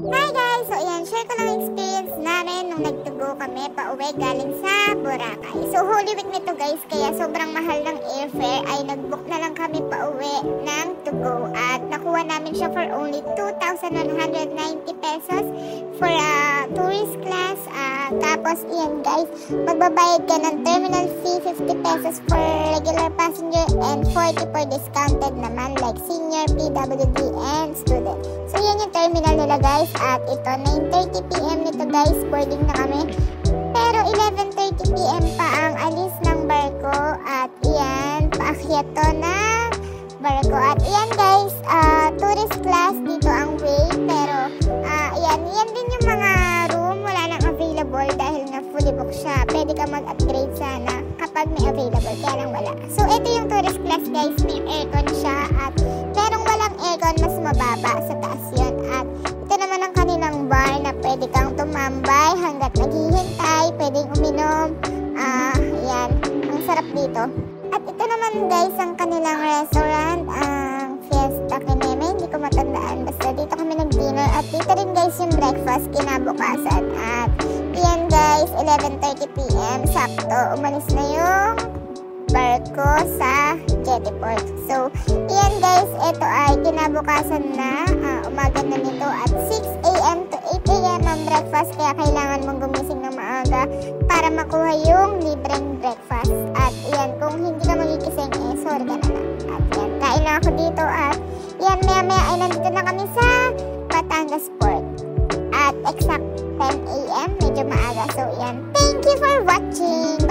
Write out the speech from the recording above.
Hi guys! So ayan, share ko lang experience namin nung nagtugo kami pa uwi galing sa Boracay. So Holy Week nito guys, kaya sobrang mahal ng airfare ay nagbook na lang kami pa uwi ng tugo at nakuha namin siya for only 2,190 pesos for a tourist class. Uh, tapos iyan guys, magbabayad ka ng terminal fee 50 pesos for regular passenger and 40 for discounted naman like senior, PWD, and nila guys at ito 9.30pm nito guys boarding na kami. Pero 11.30pm pa ang alis ng barko at iyan paakyat to na barko. At iyan guys uh, tourist class dito ang way pero uh, iyan iyan din yung mga room wala nang available dahil na fully book siya. Pwede ka mag-upgrade sana kapag may available kaya lang wala. So ito yung tourist class guys may aircon siya at pwede kang tumambay hanggat naghihintay, pwedeng uminom. Ah, uh, yan. Ang sarap dito. At ito naman guys ang kanilang restaurant, ang Fiesta Kineme. Hindi ko matandaan. Basta dito kami nag-dinner. At dito rin guys yung breakfast kinabukasan. At yan guys, 11.30pm. Sakto, umalis na yung barko sa Jetty Port. So, yan guys, ito ay kinabukasan na, uh, umaga na nito at 6am to 8am ang breakfast kaya kailangan mong gumising ng maaga para makuha yung libreng breakfast. At yan, kung hindi ka magigising, eh, sorry ka na lang. At yan, kain na ako dito at yan, maya maya ay nandito na kami sa Batangas Port. At exact 10am, medyo maaga. So yan, thank you for watching!